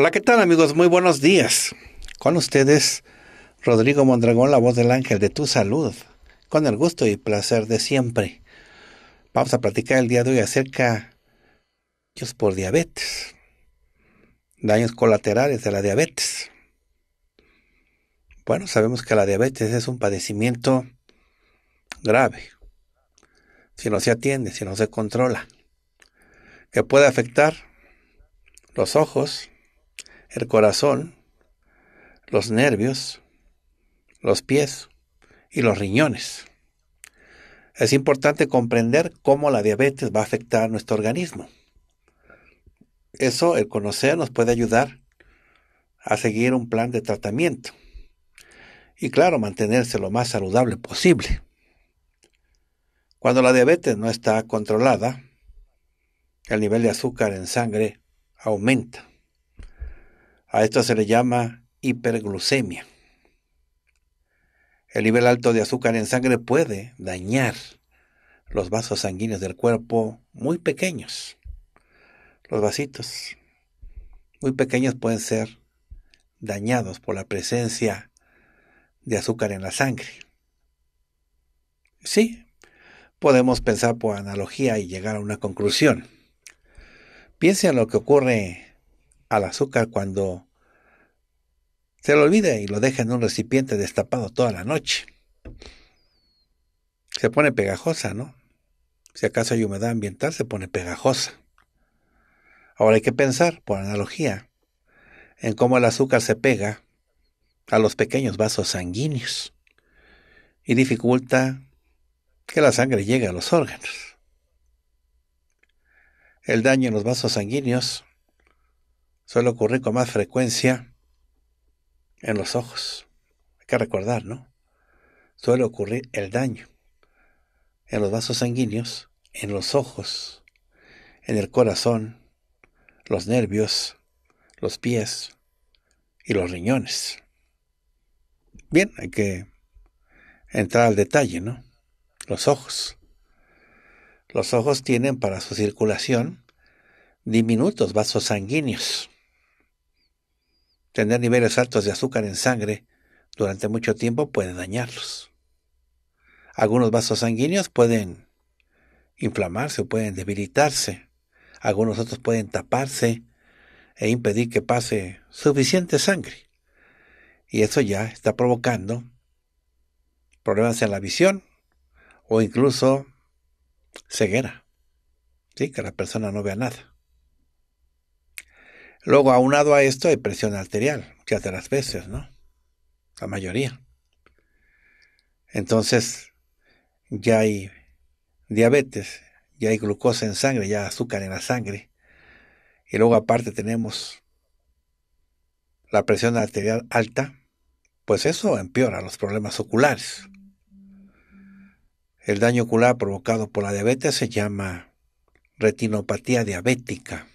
Hola, ¿qué tal amigos? Muy buenos días. Con ustedes, Rodrigo Mondragón, la voz del ángel de tu salud, con el gusto y placer de siempre. Vamos a platicar el día de hoy acerca de por diabetes, daños colaterales de la diabetes. Bueno, sabemos que la diabetes es un padecimiento grave, si no se atiende, si no se controla, que puede afectar los ojos, el corazón, los nervios, los pies y los riñones. Es importante comprender cómo la diabetes va a afectar nuestro organismo. Eso, el conocer, nos puede ayudar a seguir un plan de tratamiento. Y claro, mantenerse lo más saludable posible. Cuando la diabetes no está controlada, el nivel de azúcar en sangre aumenta. A esto se le llama hiperglucemia. El nivel alto de azúcar en sangre puede dañar los vasos sanguíneos del cuerpo muy pequeños. Los vasitos muy pequeños pueden ser dañados por la presencia de azúcar en la sangre. Sí, podemos pensar por analogía y llegar a una conclusión. Piense en lo que ocurre al azúcar cuando se lo olvida y lo deja en un recipiente destapado toda la noche. Se pone pegajosa, ¿no? Si acaso hay humedad ambiental, se pone pegajosa. Ahora hay que pensar, por analogía, en cómo el azúcar se pega a los pequeños vasos sanguíneos y dificulta que la sangre llegue a los órganos. El daño en los vasos sanguíneos suele ocurrir con más frecuencia en los ojos. Hay que recordar, ¿no? Suele ocurrir el daño en los vasos sanguíneos, en los ojos, en el corazón, los nervios, los pies y los riñones. Bien, hay que entrar al detalle, ¿no? Los ojos. Los ojos tienen para su circulación diminutos vasos sanguíneos. Tener niveles altos de azúcar en sangre durante mucho tiempo puede dañarlos. Algunos vasos sanguíneos pueden inflamarse o pueden debilitarse. Algunos otros pueden taparse e impedir que pase suficiente sangre. Y eso ya está provocando problemas en la visión o incluso ceguera. ¿Sí? Que la persona no vea nada. Luego, aunado a esto, hay presión arterial, muchas de las veces, ¿no? La mayoría. Entonces, ya hay diabetes, ya hay glucosa en sangre, ya azúcar en la sangre. Y luego aparte tenemos la presión arterial alta, pues eso empeora los problemas oculares. El daño ocular provocado por la diabetes se llama retinopatía diabética.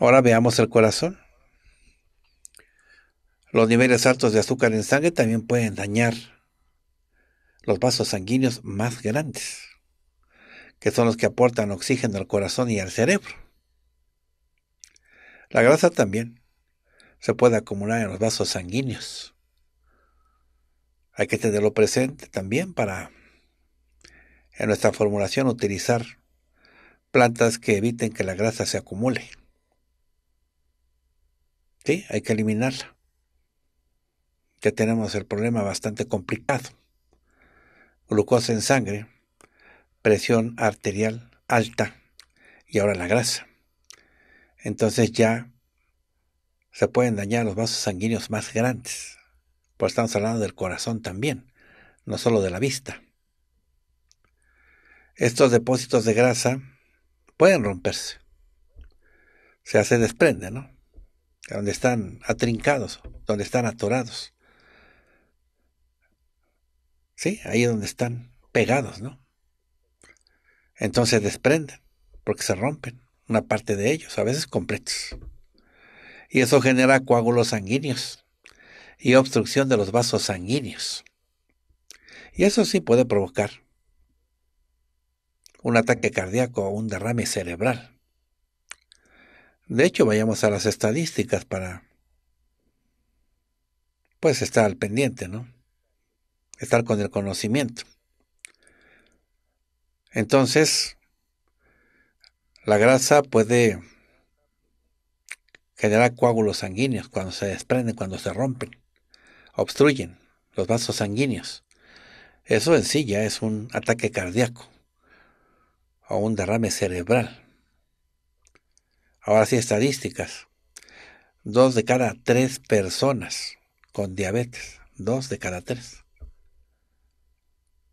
Ahora veamos el corazón. Los niveles altos de azúcar en sangre también pueden dañar los vasos sanguíneos más grandes, que son los que aportan oxígeno al corazón y al cerebro. La grasa también se puede acumular en los vasos sanguíneos. Hay que tenerlo presente también para en nuestra formulación utilizar plantas que eviten que la grasa se acumule. Sí, hay que eliminarla. Ya tenemos el problema bastante complicado. Glucosa en sangre, presión arterial alta y ahora la grasa. Entonces ya se pueden dañar los vasos sanguíneos más grandes, pues estamos hablando del corazón también, no solo de la vista. Estos depósitos de grasa pueden romperse. Se desprende, ¿no? Donde están atrincados, donde están atorados. Sí, ahí donde están pegados, ¿no? Entonces desprenden, porque se rompen una parte de ellos, a veces completos. Y eso genera coágulos sanguíneos y obstrucción de los vasos sanguíneos. Y eso sí puede provocar un ataque cardíaco o un derrame cerebral. De hecho, vayamos a las estadísticas para pues estar al pendiente, ¿no? Estar con el conocimiento. Entonces, la grasa puede generar coágulos sanguíneos cuando se desprenden, cuando se rompen, obstruyen los vasos sanguíneos. Eso en sí ya es un ataque cardíaco o un derrame cerebral. Ahora sí, estadísticas. Dos de cada tres personas con diabetes. Dos de cada tres.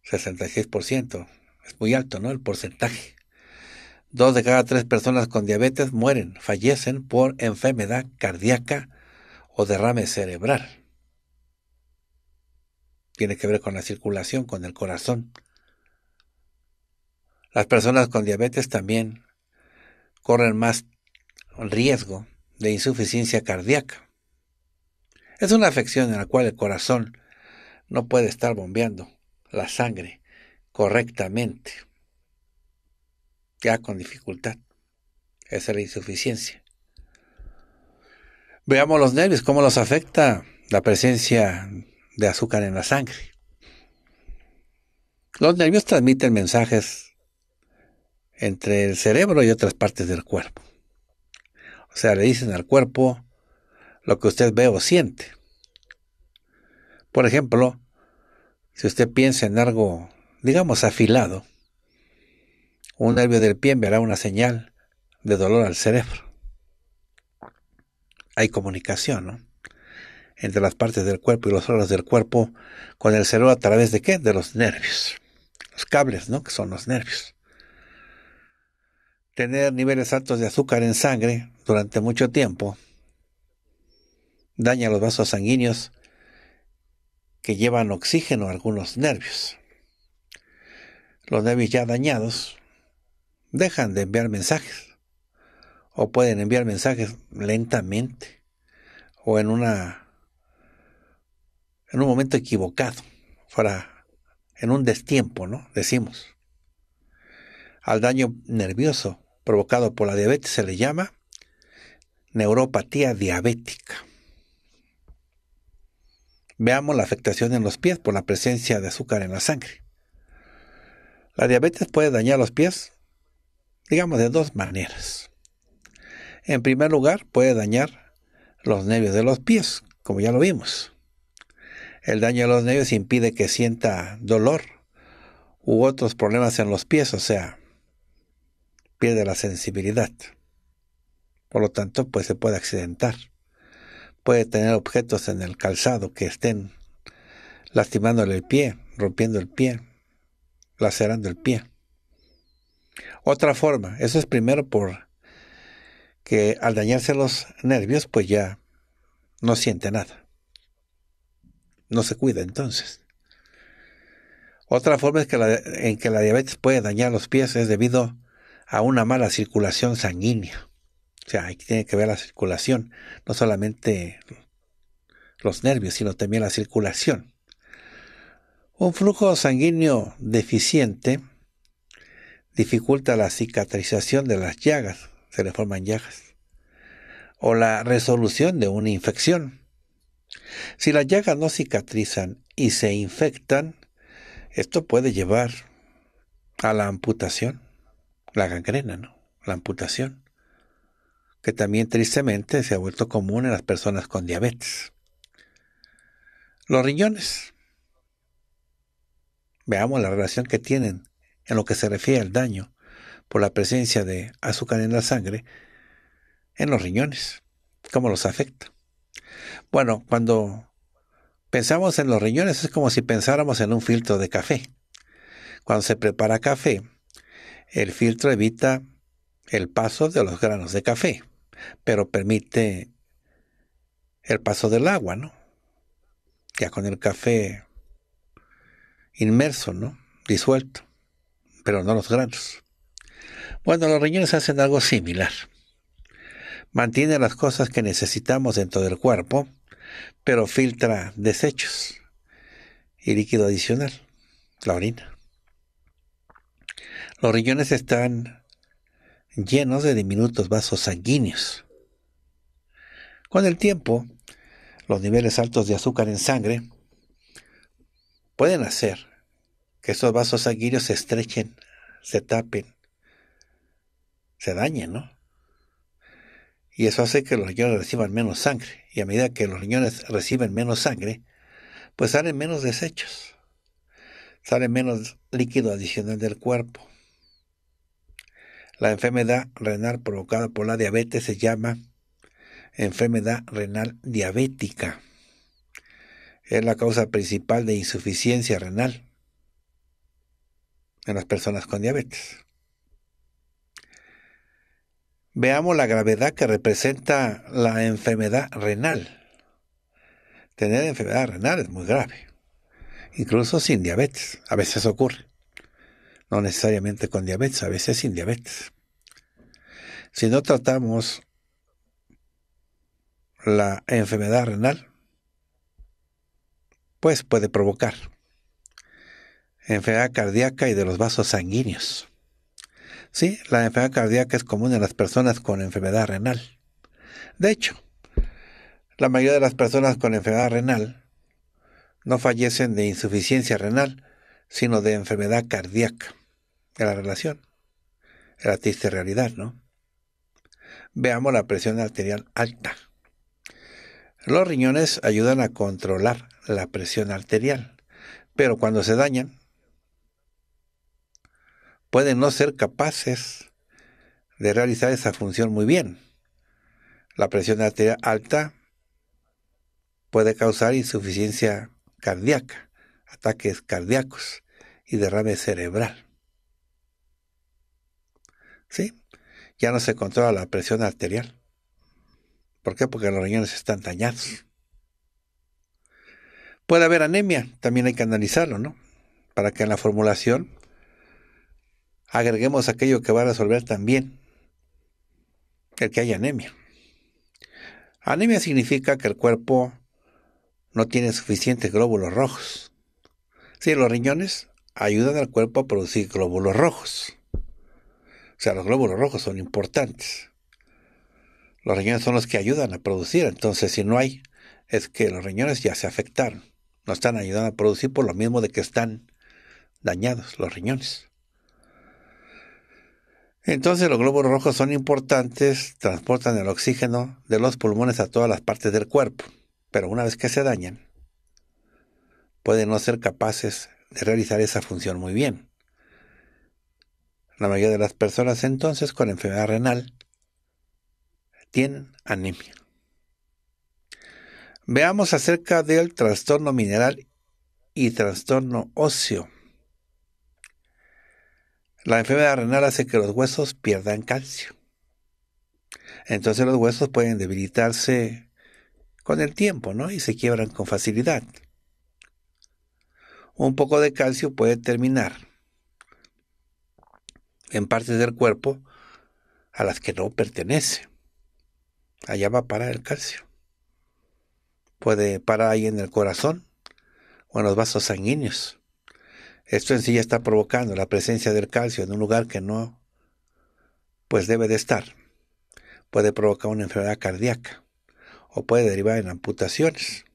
66%. Es muy alto, ¿no? El porcentaje. Dos de cada tres personas con diabetes mueren, fallecen por enfermedad cardíaca o derrame cerebral. Tiene que ver con la circulación, con el corazón. Las personas con diabetes también corren más riesgo de insuficiencia cardíaca. Es una afección en la cual el corazón no puede estar bombeando la sangre correctamente, ya con dificultad. Esa es la insuficiencia. Veamos los nervios, cómo los afecta la presencia de azúcar en la sangre. Los nervios transmiten mensajes entre el cerebro y otras partes del cuerpo. O sea, le dicen al cuerpo lo que usted ve o siente. Por ejemplo, si usted piensa en algo, digamos, afilado, un nervio del pie enviará una señal de dolor al cerebro. Hay comunicación, ¿no? Entre las partes del cuerpo y los órganos del cuerpo con el cerebro a través de qué? De los nervios. Los cables, ¿no? Que son los nervios tener niveles altos de azúcar en sangre durante mucho tiempo daña los vasos sanguíneos que llevan oxígeno a algunos nervios. Los nervios ya dañados dejan de enviar mensajes o pueden enviar mensajes lentamente o en una en un momento equivocado, fuera en un destiempo, ¿no? Decimos. Al daño nervioso provocado por la diabetes se le llama neuropatía diabética. Veamos la afectación en los pies por la presencia de azúcar en la sangre. La diabetes puede dañar los pies, digamos, de dos maneras. En primer lugar, puede dañar los nervios de los pies, como ya lo vimos. El daño de los nervios impide que sienta dolor u otros problemas en los pies, o sea, pierde la sensibilidad. Por lo tanto, pues se puede accidentar. Puede tener objetos en el calzado que estén lastimándole el pie, rompiendo el pie, lacerando el pie. Otra forma, eso es primero por que al dañarse los nervios, pues ya no siente nada. No se cuida entonces. Otra forma es que en que la diabetes puede dañar los pies es debido a una mala circulación sanguínea. O sea, ahí tiene que ver la circulación, no solamente los nervios, sino también la circulación. Un flujo sanguíneo deficiente dificulta la cicatrización de las llagas, se le forman llagas, o la resolución de una infección. Si las llagas no cicatrizan y se infectan, esto puede llevar a la amputación la gangrena, ¿no? La amputación, que también tristemente se ha vuelto común en las personas con diabetes. Los riñones. Veamos la relación que tienen en lo que se refiere al daño por la presencia de azúcar en la sangre en los riñones. ¿Cómo los afecta? Bueno, cuando Pensamos en los riñones, es como si pensáramos en un filtro de café. Cuando se prepara café, el filtro evita el paso de los granos de café, pero permite el paso del agua, ¿no? Ya con el café inmerso, ¿no? Disuelto, pero no los granos. Bueno, los riñones hacen algo similar. Mantiene las cosas que necesitamos dentro del cuerpo, pero filtra desechos y líquido adicional, la orina. Los riñones están llenos de diminutos vasos sanguíneos. Con el tiempo, los niveles altos de azúcar en sangre pueden hacer que esos vasos sanguíneos se estrechen, se tapen, se dañen, ¿no? Y eso hace que los riñones reciban menos sangre. Y a medida que los riñones reciben menos sangre, pues salen menos desechos, sale menos líquido adicional del cuerpo. La enfermedad renal provocada por la diabetes se llama enfermedad renal diabética. Es la causa principal de insuficiencia renal en las personas con diabetes. Veamos la gravedad que representa la enfermedad renal. Tener enfermedad renal es muy grave, incluso sin diabetes. A veces ocurre no necesariamente con diabetes, a veces sin diabetes. Si no tratamos la enfermedad renal, pues puede provocar enfermedad cardíaca y de los vasos sanguíneos. Sí, la enfermedad cardíaca es común en las personas con enfermedad renal. De hecho, la mayoría de las personas con enfermedad renal no fallecen de insuficiencia renal, sino de enfermedad cardíaca de la relación. Es la triste realidad, ¿no? Veamos la presión arterial alta. Los riñones ayudan a controlar la presión arterial, pero cuando se dañan, pueden no ser capaces de realizar esa función muy bien. La presión arterial alta puede causar insuficiencia cardíaca, ataques cardíacos y derrame cerebral. ¿Sí? Ya no se controla la presión arterial. ¿Por qué? Porque los riñones están dañados. Puede haber anemia, también hay que analizarlo, ¿no? Para que en la formulación agreguemos aquello que va a resolver también el que haya anemia. Anemia significa que el cuerpo no tiene suficientes glóbulos rojos. Sí, los riñones ayudan al cuerpo a producir glóbulos rojos. O sea, los glóbulos rojos son importantes. Los riñones son los que ayudan a producir. Entonces, si no hay, es que los riñones ya se afectaron. No están ayudando a producir por lo mismo de que están dañados los riñones. Entonces los glóbulos rojos son importantes, transportan el oxígeno de los pulmones a todas las partes del cuerpo, pero una vez que se dañan, pueden no ser capaces de realizar esa función muy bien. La mayoría de las personas entonces con enfermedad renal tienen anemia. Veamos acerca del trastorno mineral y trastorno óseo. La enfermedad renal hace que los huesos pierdan calcio. Entonces los huesos pueden debilitarse con el tiempo, ¿no? Y se quiebran con facilidad. Un poco de calcio puede terminar en partes del cuerpo a las que no pertenece. Allá va a parar el calcio. Puede parar ahí en el corazón o en los vasos sanguíneos. Esto en sí ya está provocando la presencia del calcio en un lugar que no pues debe de estar. Puede provocar una enfermedad cardíaca o puede derivar en amputaciones.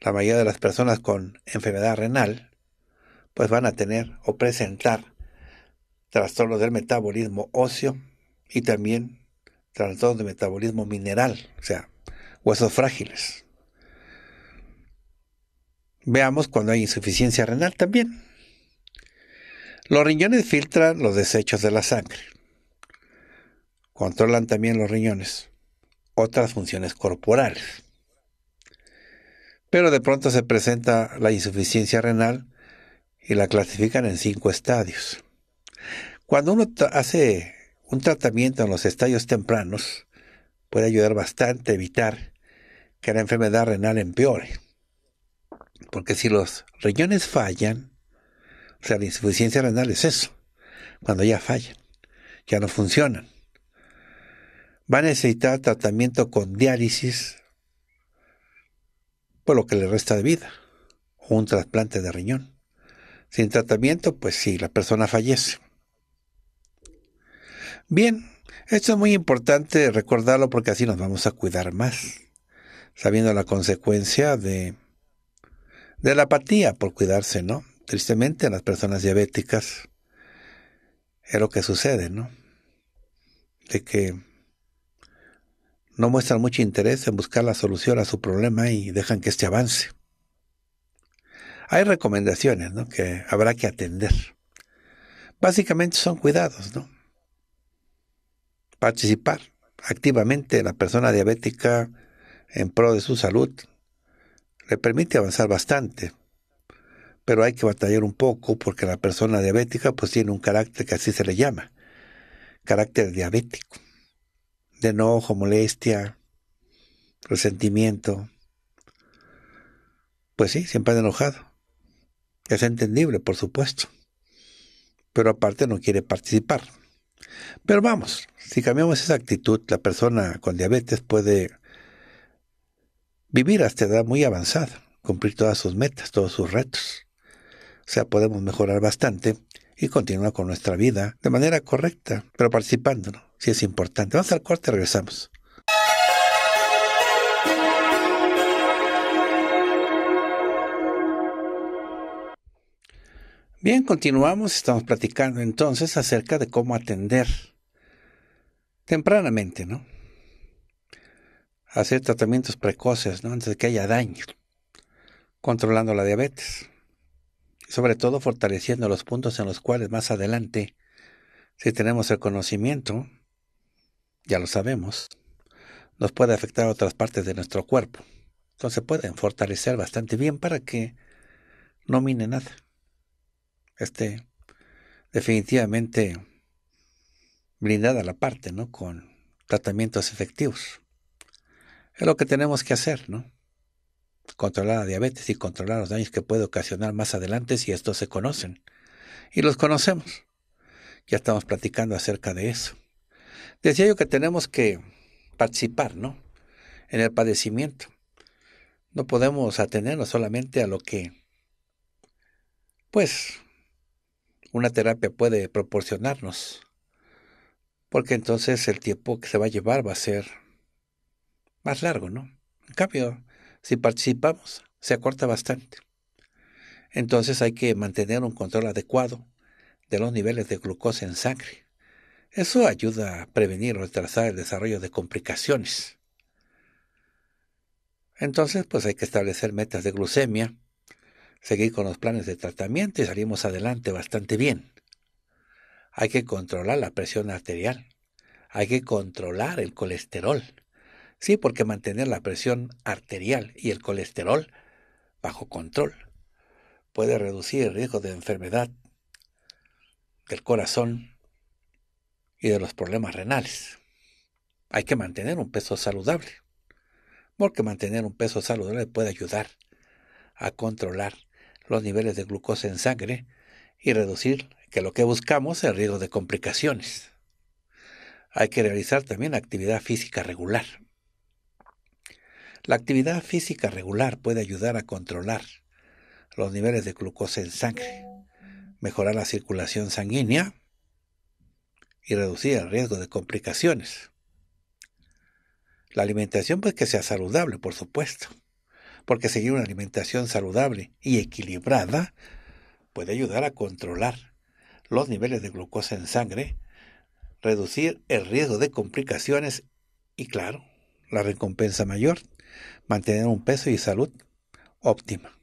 La mayoría de las personas con enfermedad renal pues van a tener o presentar trastornos del metabolismo óseo y también trastornos de metabolismo mineral, o sea, huesos frágiles. Veamos cuando hay insuficiencia renal también. Los riñones filtran los desechos de la sangre. Controlan también los riñones otras funciones corporales. Pero de pronto se presenta la insuficiencia renal y la clasifican en cinco estadios. Cuando uno hace un tratamiento en los estadios tempranos, puede ayudar bastante a evitar que la enfermedad renal empeore. Porque si los riñones fallan, o sea, la insuficiencia renal es eso, cuando ya fallan, ya no funcionan. Va a necesitar tratamiento con diálisis por lo que le resta de vida, o un trasplante de riñón. Sin tratamiento, pues sí, la persona fallece. Bien, esto es muy importante recordarlo porque así nos vamos a cuidar más, sabiendo la consecuencia de, de la apatía por cuidarse, ¿no? Tristemente en las personas diabéticas es lo que sucede, ¿no? De que no muestran mucho interés en buscar la solución a su problema y dejan que éste avance. Hay recomendaciones ¿no? que habrá que atender. Básicamente son cuidados, ¿no? Participar activamente la persona diabética en pro de su salud le permite avanzar bastante, pero hay que batallar un poco porque la persona diabética pues tiene un carácter que así se le llama, carácter diabético, de enojo, molestia, resentimiento. Pues sí, siempre enojado. Es entendible, por supuesto. Pero aparte no quiere participar. Pero vamos, si cambiamos esa actitud, la persona con diabetes puede vivir hasta edad muy avanzada, cumplir todas sus metas, todos sus retos. O sea, podemos mejorar bastante y continuar con nuestra vida de manera correcta, pero participando, Si es importante. Vamos al corte, regresamos. Bien, continuamos. Estamos platicando entonces acerca de cómo atender tempranamente, ¿no? Hacer tratamientos precoces, ¿no? Antes de que haya daño. Controlando la diabetes. Sobre todo fortaleciendo los puntos en los cuales más adelante, si tenemos el conocimiento, ya lo sabemos, nos puede afectar a otras partes de nuestro cuerpo. Entonces pueden fortalecer bastante bien para que no mine nada esté definitivamente blindada la parte, ¿no? Con tratamientos efectivos. Es lo que tenemos que hacer, ¿no? Controlar la diabetes y controlar los daños que puede ocasionar más adelante si estos se conocen. Y los conocemos. Ya estamos platicando acerca de eso. Decía yo que tenemos que participar, ¿no? En el padecimiento. No podemos atenernos solamente a lo que, pues, una terapia puede proporcionarnos. Porque entonces el tiempo que se va a llevar va a ser más largo, ¿no? En cambio, si participamos, se acorta bastante. Entonces hay que mantener un control adecuado de los niveles de glucosa en sangre. Eso ayuda a prevenir o retrasar el desarrollo de complicaciones. Entonces, pues hay que establecer metas de glucemia, seguir con los planes de tratamiento y salimos adelante bastante bien. Hay que controlar la presión arterial. Hay que controlar el colesterol. Sí, porque mantener la presión arterial y el colesterol bajo control puede reducir el riesgo de enfermedad del corazón y de los problemas renales. Hay que mantener un peso saludable, porque mantener un peso saludable puede ayudar a controlar los niveles de glucosa en sangre y reducir que lo que buscamos es el riesgo de complicaciones. Hay que realizar también actividad física regular. La actividad física regular puede ayudar a controlar los niveles de glucosa en sangre, mejorar la circulación sanguínea y reducir el riesgo de complicaciones. La alimentación pues que sea saludable, por supuesto porque seguir una alimentación saludable y equilibrada puede ayudar a controlar los niveles de glucosa en sangre, reducir el riesgo de complicaciones y, claro, la recompensa mayor, mantener un peso y salud óptima.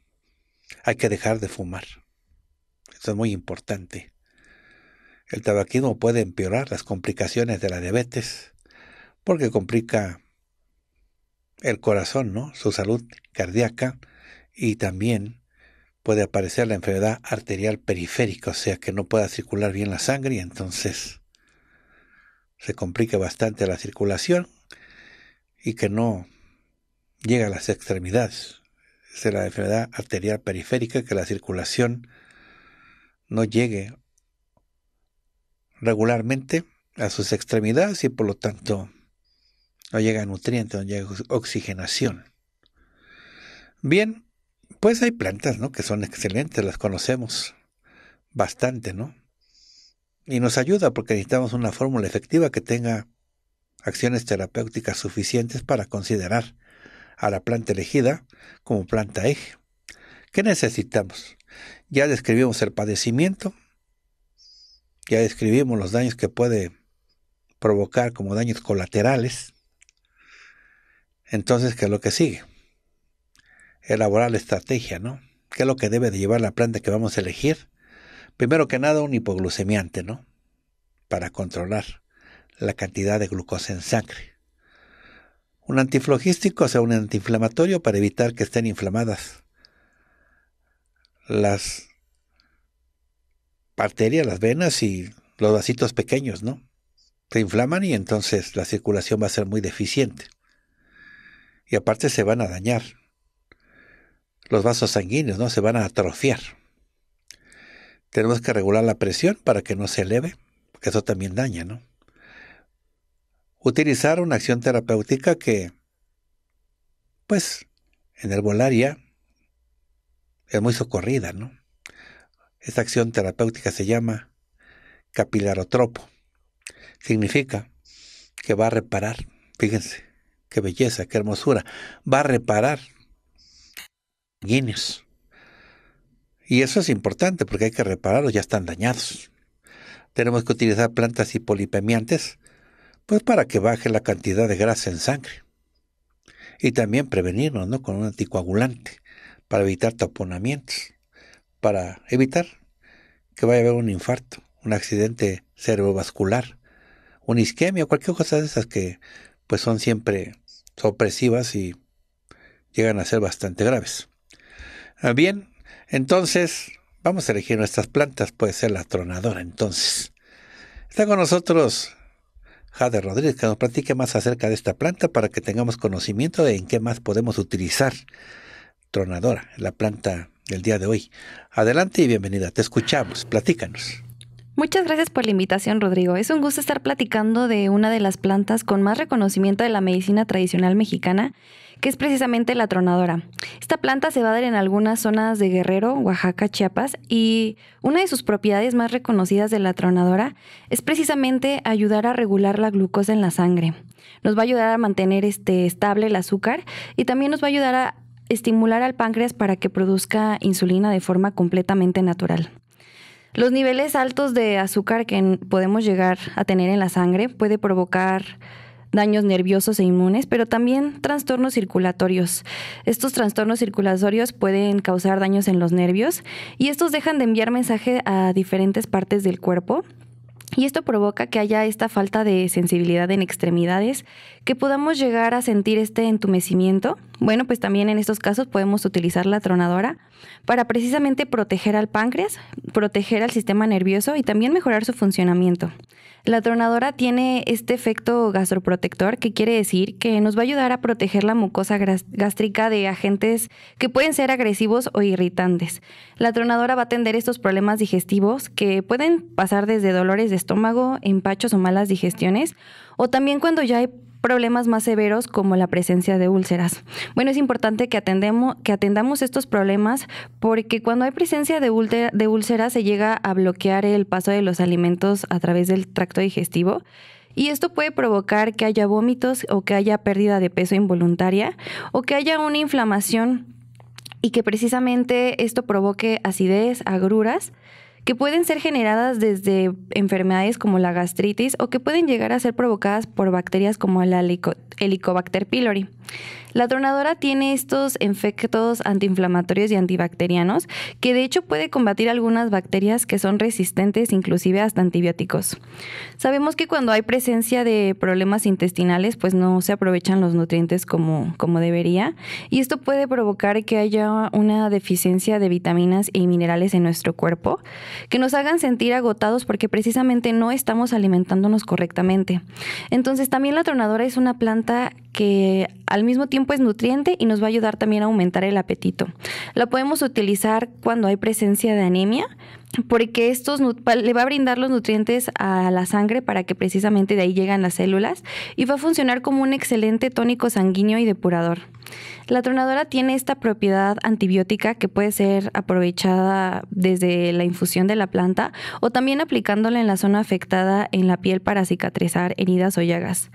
Hay que dejar de fumar. Eso es muy importante. El tabaquismo puede empeorar las complicaciones de la diabetes porque complica el corazón, ¿no? Su salud cardíaca, y también puede aparecer la enfermedad arterial periférica, o sea que no pueda circular bien la sangre y entonces se complica bastante la circulación y que no llega a las extremidades. Es la enfermedad arterial periférica, que la circulación no llegue regularmente a sus extremidades y por lo tanto no llega nutriente, no llega oxigenación. Bien, pues hay plantas, ¿no? Que son excelentes, las conocemos bastante, ¿no? Y nos ayuda porque necesitamos una fórmula efectiva que tenga acciones terapéuticas suficientes para considerar a la planta elegida como planta eje. ¿Qué necesitamos? Ya describimos el padecimiento, ya describimos los daños que puede provocar como daños colaterales. Entonces, ¿qué es lo que sigue? Elaborar la estrategia, ¿no? ¿Qué es lo que debe de llevar la planta que vamos a elegir? Primero que nada, un hipoglucemiante, ¿no? Para controlar la cantidad de glucosa en sangre. Un antiflogístico, o sea, un antiinflamatorio para evitar que estén inflamadas las arterias, las venas y los vasitos pequeños, ¿no? Se inflaman y entonces la circulación va a ser muy deficiente. Y aparte se van a dañar. Los vasos sanguíneos, ¿no? Se van a atrofiar. Tenemos que regular la presión para que no se eleve, porque eso también daña, ¿no? Utilizar una acción terapéutica que, pues, en el volaria es muy socorrida, ¿no? Esta acción terapéutica se llama capilarotropo. Significa que va a reparar, fíjense, qué belleza, qué hermosura, va a reparar guineos. Y eso es importante porque hay que repararlos, ya están dañados. Tenemos que utilizar plantas hipolipemiantes, pues para que baje la cantidad de grasa en sangre. Y también prevenirnos, ¿no? Con un anticoagulante para evitar taponamientos, para evitar que vaya a haber un infarto, un accidente cerebrovascular, una isquemia, cualquier cosa de esas que pues son siempre opresivas y llegan a ser bastante graves. Ah, bien, entonces vamos a elegir nuestras plantas, puede ser la tronadora entonces. Está con nosotros Jade Rodríguez, que nos platique más acerca de esta planta para que tengamos conocimiento de en qué más podemos utilizar tronadora, la planta del día de hoy. Adelante y bienvenida, te escuchamos, platícanos. Muchas gracias por la invitación, Rodrigo. Es un gusto estar platicando de una de las plantas con más reconocimiento de la medicina tradicional mexicana, que es precisamente la tronadora. Esta planta se va a dar en algunas zonas de Guerrero, Oaxaca, Chiapas, y una de sus propiedades más reconocidas de la tronadora es precisamente ayudar a regular la glucosa en la sangre. Nos va a ayudar a mantener este, estable el azúcar y también nos va a ayudar a estimular al páncreas para que produzca insulina de forma completamente natural. Los niveles altos de azúcar que podemos llegar a tener en la sangre puede provocar daños nerviosos e inmunes, pero también trastornos circulatorios. Estos trastornos circulatorios pueden causar daños en los nervios y estos dejan de enviar mensaje a diferentes partes del cuerpo, y esto provoca que haya esta falta de sensibilidad en extremidades, que podamos llegar a sentir este entumecimiento. Bueno, pues también en estos casos podemos utilizar la tronadora para precisamente proteger al páncreas, proteger al sistema nervioso y también mejorar su funcionamiento. La tronadora tiene este efecto gastroprotector que quiere decir que nos va a ayudar a proteger la mucosa gástrica de agentes que pueden ser agresivos o irritantes. La tronadora va a atender estos problemas digestivos que pueden pasar desde dolores de estómago, empachos o malas digestiones, o también cuando ya hay problemas más severos como la presencia de úlceras. Bueno, es importante que, atendemos, que atendamos estos problemas porque cuando hay presencia de, de úlceras se llega a bloquear el paso de los alimentos a través del tracto digestivo. Y esto puede provocar que haya vómitos o que haya pérdida de peso involuntaria o que haya una inflamación y que precisamente esto provoque acidez, agruras que pueden ser generadas desde enfermedades como la gastritis o que pueden llegar a ser provocadas por bacterias como la Helicobacter pylori. La tronadora tiene estos efectos antiinflamatorios y antibacterianos que de hecho puede combatir algunas bacterias que son resistentes inclusive hasta antibióticos. Sabemos que cuando hay presencia de problemas intestinales pues no se aprovechan los nutrientes como, como debería y esto puede provocar que haya una deficiencia de vitaminas y minerales en nuestro cuerpo que nos hagan sentir agotados porque precisamente no estamos alimentándonos correctamente. Entonces también la tronadora es una planta que al mismo tiempo es nutriente y nos va a ayudar también a aumentar el apetito. La podemos utilizar cuando hay presencia de anemia, porque estos le va a brindar los nutrientes a la sangre para que precisamente de ahí lleguen las células y va a funcionar como un excelente tónico sanguíneo y depurador. La tronadora tiene esta propiedad antibiótica que puede ser aprovechada desde la infusión de la planta o también aplicándola en la zona afectada en la piel para cicatrizar heridas o llagas.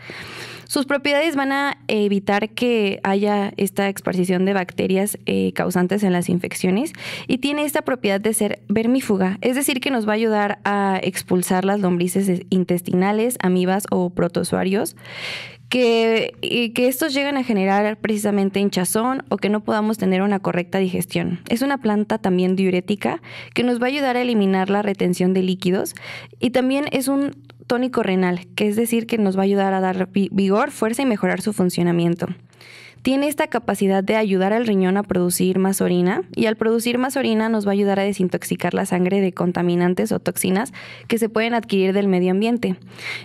Sus propiedades van a evitar que haya esta exposición de bacterias eh, causantes en las infecciones y tiene esta propiedad de ser vermífuga, es decir, que nos va a ayudar a expulsar las lombrices intestinales, amibas o protozoarios que, que, estos llegan a generar precisamente hinchazón o que no podamos tener una correcta digestión. Es una planta también diurética que nos va a ayudar a eliminar la retención de líquidos y también es un tónico renal, que es decir, que nos va a ayudar a dar vigor, fuerza y mejorar su funcionamiento. Tiene esta capacidad de ayudar al riñón a producir más orina y al producir más orina nos va a ayudar a desintoxicar la sangre de contaminantes o toxinas que se pueden adquirir del medio ambiente.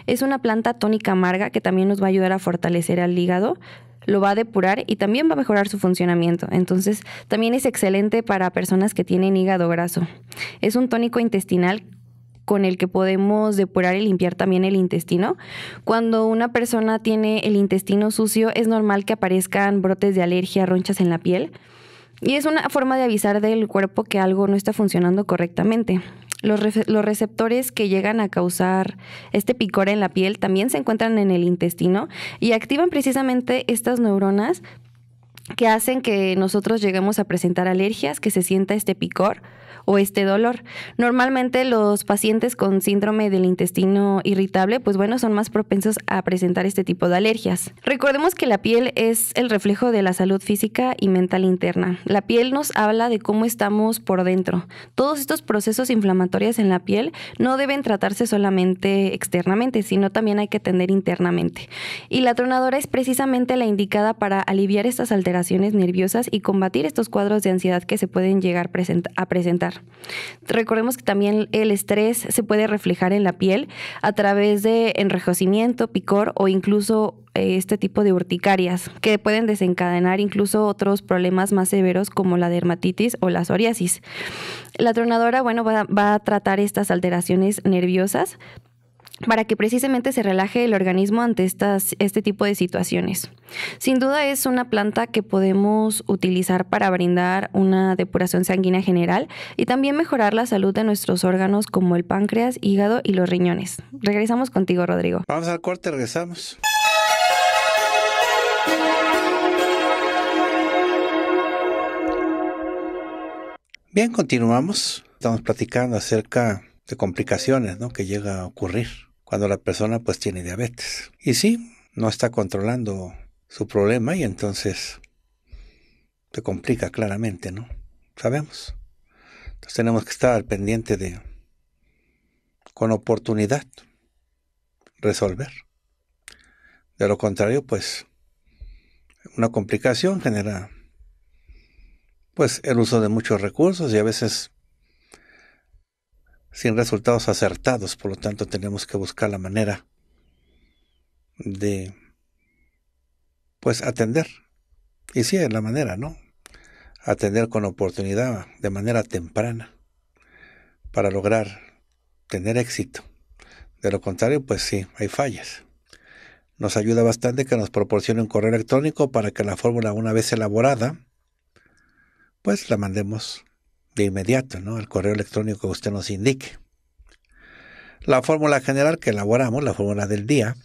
Es una planta tónica amarga que también nos va a ayudar a fortalecer al hígado, lo va a depurar y también va a mejorar su funcionamiento. Entonces, también es excelente para personas que tienen hígado graso. Es un tónico intestinal con el que podemos depurar y limpiar también el intestino. Cuando una persona tiene el intestino sucio, es normal que aparezcan brotes de alergia, ronchas en la piel. Y es una forma de avisar del cuerpo que algo no está funcionando correctamente. Los, receptores que llegan a causar este picor en la piel también se encuentran en el intestino y activan precisamente estas neuronas que hacen que nosotros lleguemos a presentar alergias, que se sienta este picor o este dolor. Normalmente los pacientes con síndrome del intestino irritable, pues bueno, son más propensos a presentar este tipo de alergias. Recordemos que la piel es el reflejo de la salud física y mental interna. La piel nos habla de cómo estamos por dentro. Todos estos procesos inflamatorios en la piel no deben tratarse solamente externamente, sino también hay que atender internamente. Y la tronadora es precisamente la indicada para aliviar estas alteraciones nerviosas y combatir estos cuadros de ansiedad que se pueden llegar a presentar. Recordemos que también el estrés se puede reflejar en la piel a través de enrojecimiento, picor o incluso eh, este tipo de urticarias que pueden desencadenar incluso otros problemas más severos como la dermatitis o la psoriasis. La tronadora, bueno, va a tratar estas alteraciones nerviosas para que precisamente se relaje el organismo ante estas, este tipo de situaciones. Sin duda es una planta que podemos utilizar para brindar una depuración sanguínea general y también mejorar la salud de nuestros órganos como el páncreas, hígado y los riñones. Regresamos contigo, Rodrigo. Vamos al corte, regresamos. Bien, continuamos. Estamos platicando acerca de complicaciones ¿no? que llega a ocurrir cuando la persona pues tiene diabetes. Y sí, no está controlando su problema y entonces se complica claramente, ¿no? Sabemos. Entonces tenemos que estar al pendiente de, con oportunidad, resolver. De lo contrario, pues, una complicación genera, pues, el uso de muchos recursos y a veces sin resultados acertados, por lo tanto tenemos que buscar la manera de pues atender. Y sí, es la manera, ¿no? Atender con oportunidad, de manera temprana, para lograr tener éxito. De lo contrario, pues sí, hay fallas. Nos ayuda bastante que nos proporcione un correo electrónico para que la fórmula, una vez elaborada, pues la mandemos de inmediato, ¿no? El correo electrónico que usted nos indique. La fórmula general que elaboramos, la fórmula del día,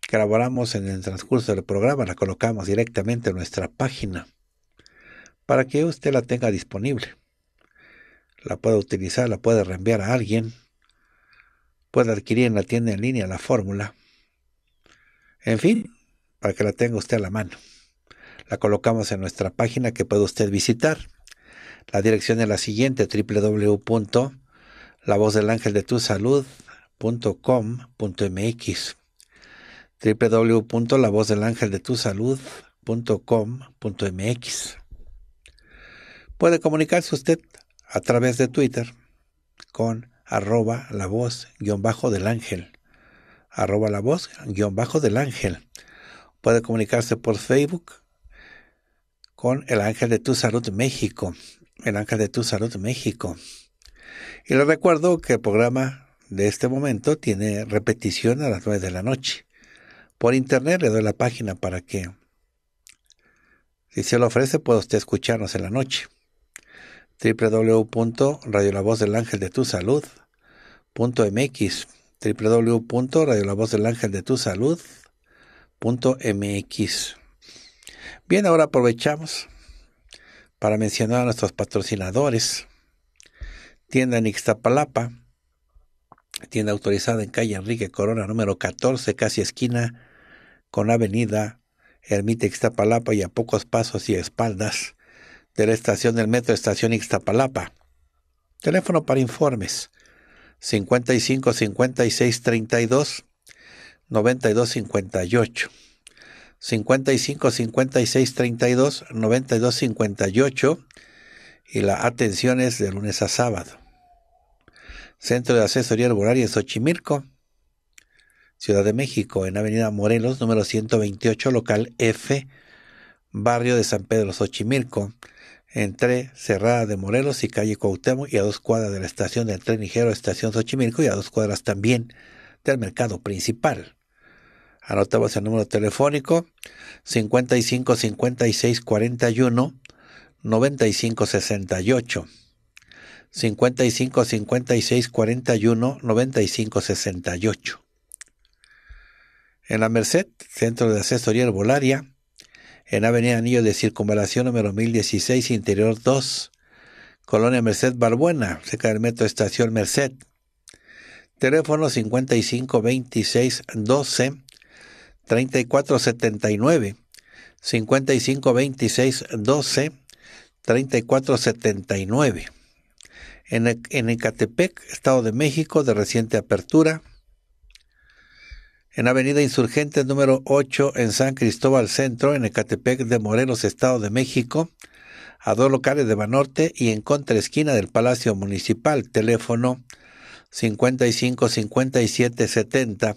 que elaboramos en el transcurso del programa, la colocamos directamente en nuestra página para que usted la tenga disponible. La puede utilizar, la puede reenviar a alguien, puede adquirir en la tienda en línea la fórmula. En fin, para que la tenga usted a la mano. La colocamos en nuestra página que puede usted visitar. La dirección es la siguiente, www.lavozdelangeldetusalud.com.mx www.lavozdelangeldetusalud.com.mx Puede comunicarse usted a través de Twitter con arroba la voz guion bajo del ángel. Arroba la voz guion bajo del ángel. Puede comunicarse por Facebook con el ángel de tu salud México el ángel de tu salud México. Y le recuerdo que el programa de este momento tiene repetición a las 9 de la noche. Por internet le doy la página para que si se lo ofrece puede usted escucharnos en la noche. www.radiolavozdelangeldetusalud.mx www.radiolavozdelangeldetusalud.mx Bien, ahora aprovechamos para mencionar a nuestros patrocinadores. Tienda en Ixtapalapa, tienda autorizada en calle Enrique Corona número 14, casi esquina con avenida Ermita Ixtapalapa y a pocos pasos y espaldas de la estación del metro Estación Ixtapalapa. Teléfono para informes 55 56 32 92 58. 55 56 32 92 58 y la atención es de lunes a sábado. Centro de Asesoría Arbolaria en Xochimilco, Ciudad de México, en Avenida Morelos, número 128, local F, barrio de San Pedro Xochimilco entre Cerrada de Morelos y calle Cuauhtémoc y a dos cuadras de la estación del tren ligero estación Xochimilco y a dos cuadras también del mercado principal. Anotamos el número telefónico 55 56 41 95 68. 55 56 41 95 68. En la Merced, Centro de Asesoría Herbolaria, en Avenida Anillo de Circunvalación número 1016, Interior 2, Colonia Merced Barbuena, cerca del Metro Estación Merced. Teléfono 55 26 12 34 79 55 26 12 34 79 en, en Ecatepec, Estado de México, de reciente apertura, en Avenida Insurgentes número 8 en San Cristóbal Centro, en Ecatepec de Morelos, Estado de México, a dos locales de Banorte y en contraesquina del Palacio Municipal, teléfono 55 57 70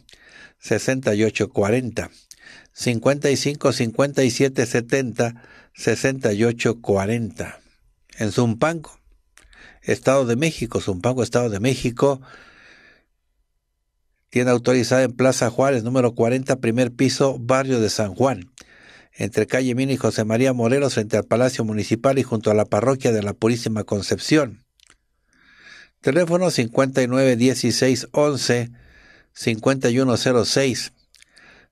68 40. 55 57 70 68 40. En Zumpango, Estado de México, Zumpango, Estado de México, Tienda autorizada en Plaza Juárez, número 40, primer piso, barrio de San Juan, entre calle Mina y José María Morelos, frente al Palacio Municipal y junto a la parroquia de la Purísima Concepción. Teléfono 5916 11 5106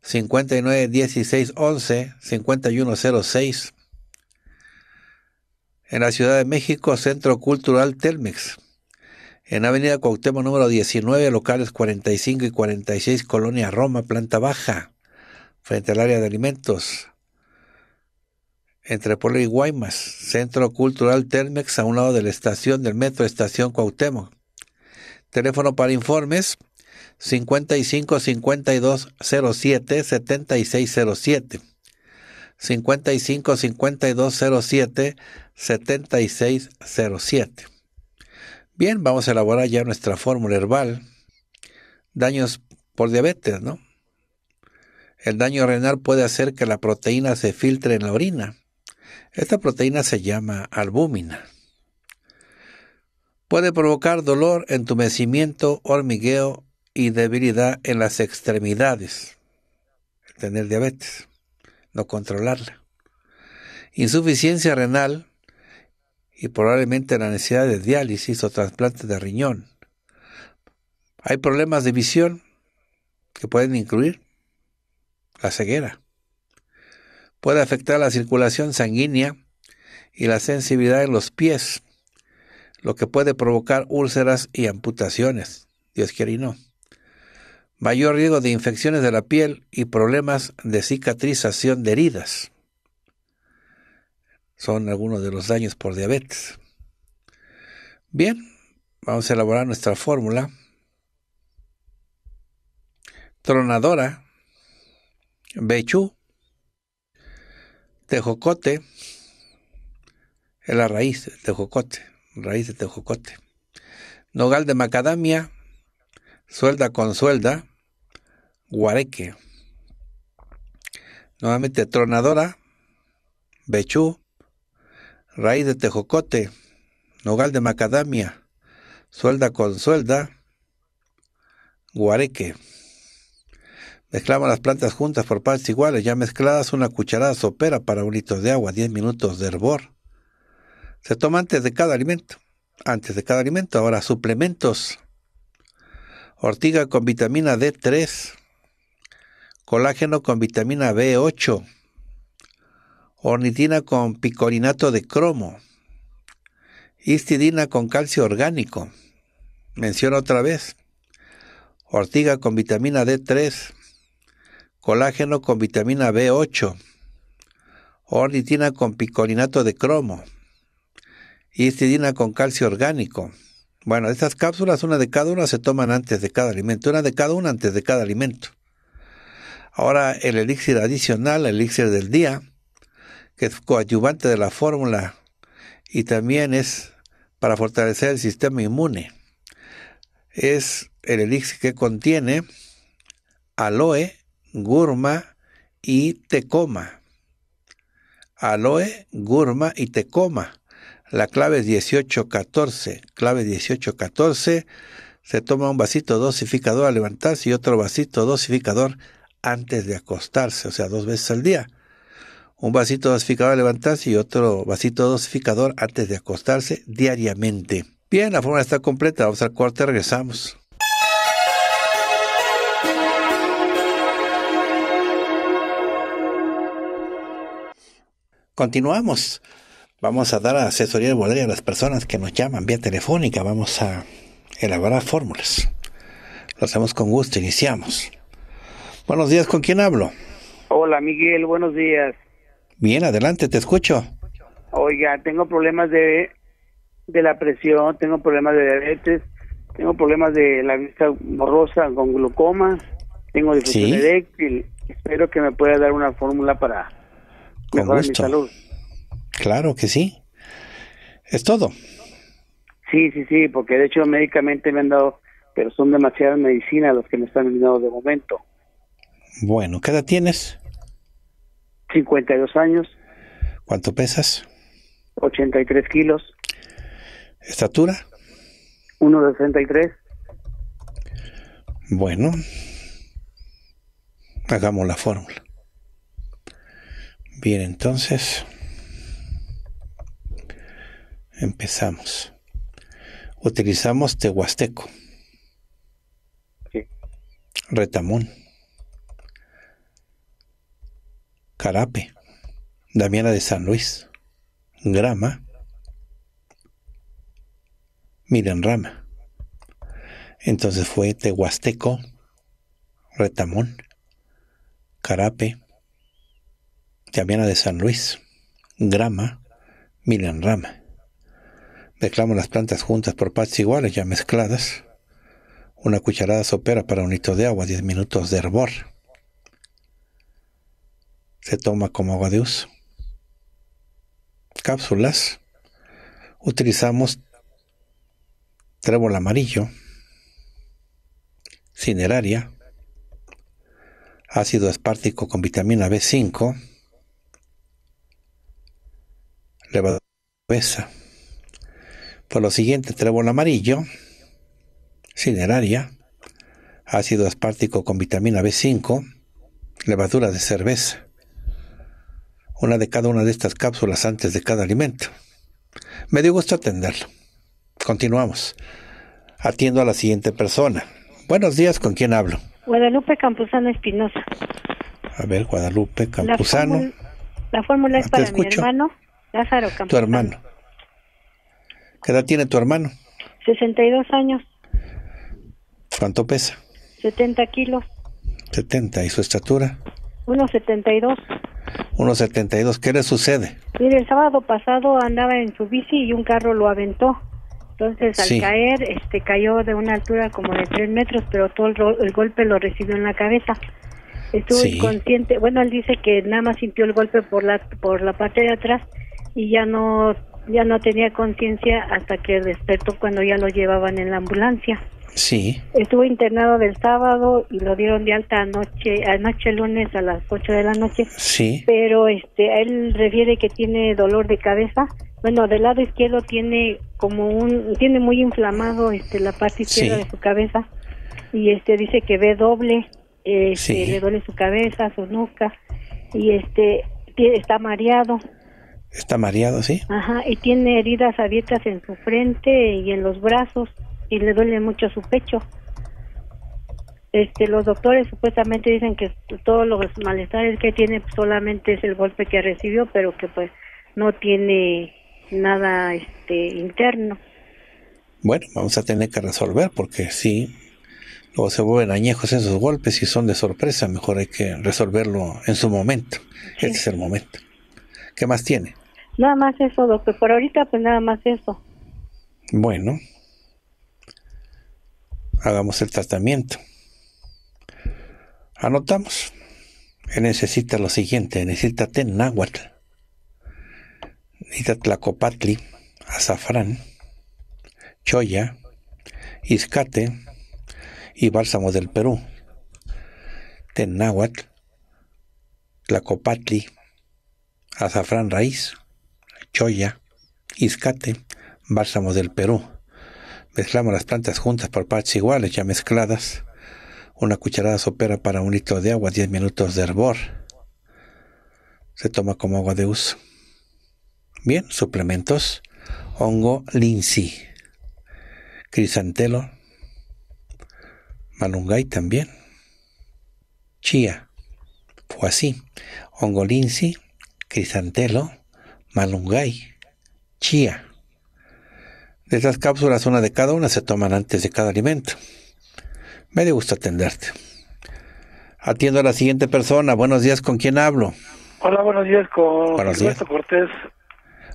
5916 11 5106 en la Ciudad de México, Centro Cultural Telmex en Avenida Cuauhtémoc número 19, locales 45 y 46, Colonia Roma, planta baja, frente al área de alimentos. Entre Pueblo y Guaymas, Centro Cultural Telmex, a un lado de la estación del metro Estación Cuauhtémoc. Teléfono para informes 55 52 07 7607. 55 52 07 7607. Bien, vamos a elaborar ya nuestra fórmula herbal. Daños por diabetes, ¿no? El daño renal puede hacer que la proteína se filtre en la orina. Esta proteína se llama albúmina. Puede provocar dolor, entumecimiento, hormigueo y debilidad en las extremidades. Tener diabetes, no controlarla. Insuficiencia renal y probablemente la necesidad de diálisis o trasplante de riñón. Hay problemas de visión que pueden incluir la ceguera. Puede afectar la circulación sanguínea y la sensibilidad en los pies, lo que puede provocar úlceras y amputaciones. Dios quiere y no. Mayor riesgo de infecciones de la piel y problemas de cicatrización de heridas. Son algunos de los daños por diabetes. Bien, vamos a elaborar nuestra fórmula. Tronadora, bechú, tejocote, es la raíz de tejocote, raíz de tejocote. Nogal de macadamia, suelda con suelda, guareque. Nuevamente tronadora, bechú, raíz de tejocote, nogal de macadamia, suelda con suelda, guareque. Mezclamos las plantas juntas por partes iguales, ya mezcladas una cucharada sopera para un litro de agua, 10 minutos de hervor. Se toma antes de cada alimento. Antes de cada alimento. Ahora, suplementos. Ortiga con vitamina D3. Colágeno con vitamina B8. Ornitina con picorinato de cromo. Histidina con calcio orgánico. Menciono otra vez. Ortiga con vitamina D3. Colágeno con vitamina B8. Ornitina con picorinato de cromo histidina con calcio orgánico. Bueno, estas cápsulas, una de cada una, se toman antes de cada alimento, una de cada una antes de cada alimento. Ahora el elixir adicional, el elixir del día, que es coadyuvante de la fórmula y también es para fortalecer el sistema inmune. Es el elixir que contiene aloe, gurma y tecoma. Aloe, gurma y tecoma. La clave es 1814. Clave 1814. Se toma un vasito dosificador al levantarse y otro vasito dosificador antes de acostarse, o sea, dos veces al día. Un vasito dosificador al levantarse y otro vasito dosificador antes de acostarse diariamente. Bien, la fórmula está completa. Vamos al corte, regresamos. Continuamos. Vamos a dar asesoría de bodega a las personas que nos llaman vía telefónica. Vamos a elaborar fórmulas. Lo hacemos con gusto. Iniciamos. Buenos días, ¿con quién hablo? Hola, Miguel, buenos días. Bien, adelante, te escucho. Oiga, tengo problemas de, de la presión, tengo problemas de diabetes, tengo problemas de la vista borrosa con glaucoma, tengo difusión Sí. eréctil. Espero que me pueda dar una fórmula para Con mejorar mi salud. Claro que sí. Es todo. Sí, sí, sí, porque de hecho médicamente me han dado, pero son demasiadas medicinas los que me están dando de momento. Bueno, ¿qué edad tienes? 52 años, ¿Cuánto pesas? 83 kilos, ¿Estatura? 1,63. Bueno, hagamos la fórmula. Bien, entonces empezamos. Utilizamos tehuasteco, Sí. retamón, carape, damiana de San Luis, grama, miren rama. Entonces fue tehuasteco, retamón, carape, damiana de San Luis, grama, milen rama. Las plantas juntas por partes iguales, ya mezcladas. Una cucharada sopera para un litro de agua, 10 minutos de hervor. Se toma como agua de uso. Cápsulas. Utilizamos trébol amarillo, cineraria, ácido espártico con vitamina B5, levadura obesa. Por lo siguiente, trébol amarillo, cineraria, ácido espártico con vitamina B5, levadura de cerveza. Una de cada una de estas cápsulas antes de cada alimento. Me dio gusto atenderlo. Continuamos. Atiendo a la siguiente persona. Buenos días, ¿con quién hablo? Guadalupe Campuzano Espinosa. A ver, Guadalupe Campuzano, La fórmula es Ah, para mi hermano Lázaro Campuzano. tu hermano. ¿Qué edad tiene tu hermano? 62 años, ¿Cuánto pesa? 70 kilos, 70. ¿Y su estatura? 1,72. 1,72. ¿Qué le sucede? Mire, el sábado pasado andaba en su bici y un carro lo aventó. Entonces, al Sí. caer, este, cayó de una altura como de 3 metros, pero todo el, el golpe lo recibió en la cabeza. Estuvo Sí. inconsciente. Bueno, él dice que nada más sintió el golpe por la por la parte de atrás y ya no ya no tenía conciencia hasta que despertó cuando ya lo llevaban en la ambulancia. Sí. Estuvo internado del sábado y lo dieron de alta anoche, anoche lunes a las 8 de la noche, Sí. pero este él refiere que tiene dolor de cabeza. Bueno, del lado izquierdo tiene como un tiene muy inflamado este la parte izquierda Sí. de su cabeza y este dice que ve doble, este, Sí. le duele su cabeza, su nuca y este está mareado. Está mareado, ¿sí? Ajá, y tiene heridas abiertas en su frente y en los brazos y le duele mucho su pecho. Este, los doctores supuestamente dicen que todos los malestares que tiene pues, solamente es el golpe que recibió, pero que pues no tiene nada este interno. Bueno, vamos a tener que resolver porque sí, luego se vuelven añejos esos golpes y son de sorpresa. Mejor hay que resolverlo en su momento. Este es el momento. ¿Qué más tiene? Nada más eso, doctor. Por ahorita pues nada más eso. Bueno, hagamos el tratamiento. Anotamos. Él necesita lo siguiente, necesita náhuatl, necesita tlacopatli, azafrán, choya, izcate y bálsamo del Perú. Té náhuatl, tlacopatli, azafrán raíz, choya, izcate, bálsamo del Perú. Mezclamos las plantas juntas por partes iguales, ya mezcladas. Una cucharada sopera para un litro de agua, 10 minutos de hervor. Se toma como agua de uso. Bien, suplementos. Hongo linsi. Crisantelo. Malungay también. Chía. Fue así. Hongo linsi. Crisantelo. Malungay. Chía. De estas cápsulas, una de cada una se toman antes de cada alimento. Me dio gusto atenderte. Atiendo a la siguiente persona. Buenos días, ¿con quién hablo? Hola, buenos días con Buenos días. Roberto Cortés.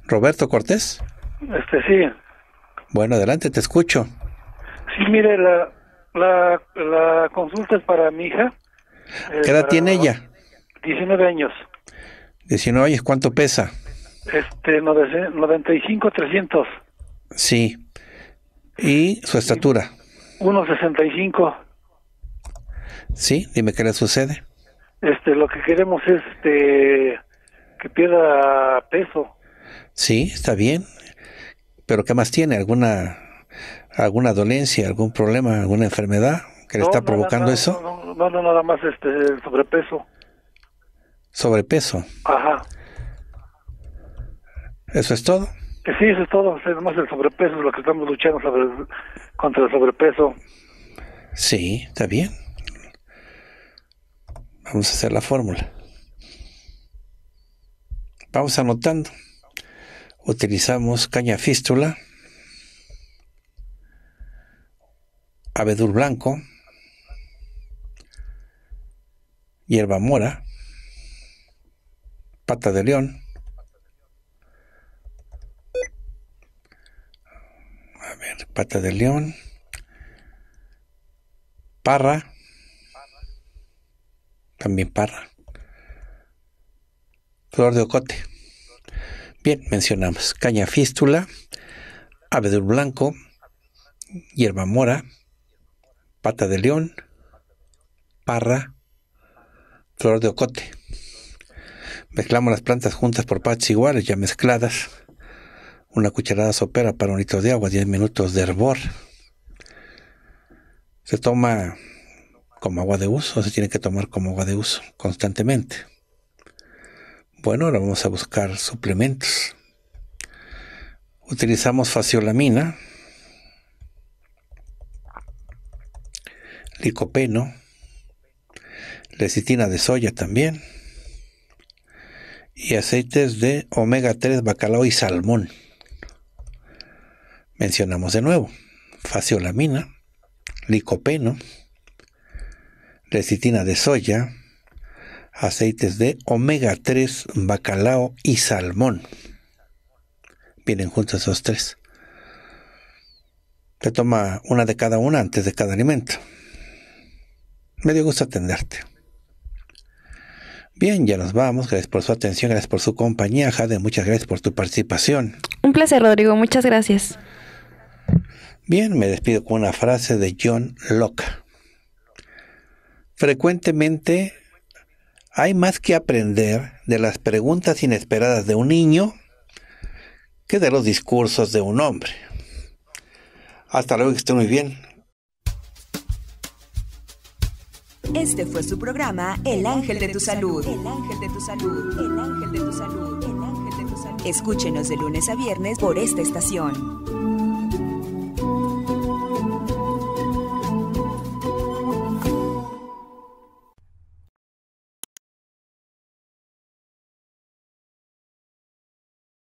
¿Roberto Cortés? Este, sí. Bueno, adelante, te escucho. Sí, mire, la, la, la consulta es para mi hija. eh, ¿Qué edad para tiene ella? 19 años. 19 años, ¿cuánto pesa? Este, 95, 300. Sí. ¿Y su estatura? 1.65. Sí, dime qué le sucede. Este, lo que queremos es este, que pierda peso. Sí, está bien. ¿Pero qué más tiene? ¿Alguna, alguna dolencia, algún problema, alguna enfermedad que le está nada, provocando nada, eso? No, no, no, nada más este, el sobrepeso. Sobrepeso. Ajá. ¿Eso es todo? Que sí, eso es todo. Es más el sobrepeso, es lo que estamos luchando sobre, contra el sobrepeso. Sí, está bien. Vamos a hacer la fórmula. Vamos anotando. Utilizamos caña fístula, abedul blanco, hierba mora, pata de león, a ver, pata de león, parra, también parra, flor de ocote. Bien, mencionamos caña fístula, abedul blanco, hierba mora, pata de león, parra, flor de ocote. Mezclamos las plantas juntas por partes iguales, ya mezcladas. Una cucharada sopera para un litro de agua, 10 minutos de hervor. Se toma como agua de uso, se tiene que tomar como agua de uso constantemente. Bueno, ahora vamos a buscar suplementos. Utilizamos faciolamina, licopeno, lecitina de soya también y aceites de omega 3, bacalao y salmón. Mencionamos de nuevo faciolamina, licopeno, lecitina de soya, aceites de omega 3, bacalao y salmón. Vienen juntos esos tres. Te toma una de cada una antes de cada alimento. Me dio gusto atenderte. Bien, ya nos vamos. Gracias por su atención, gracias por su compañía. Jade, muchas gracias por tu participación. Un placer, Rodrigo. Muchas gracias. Bien, me despido con una frase de John Locke. Frecuentemente hay más que aprender de las preguntas inesperadas de un niño que de los discursos de un hombre. Hasta luego, que esté muy bien. Este fue su programa El Ángel de tu Salud. El Ángel de tu Salud. El Ángel de tu Salud. El Ángel de tu Salud. Escúchenos de lunes a viernes por esta estación.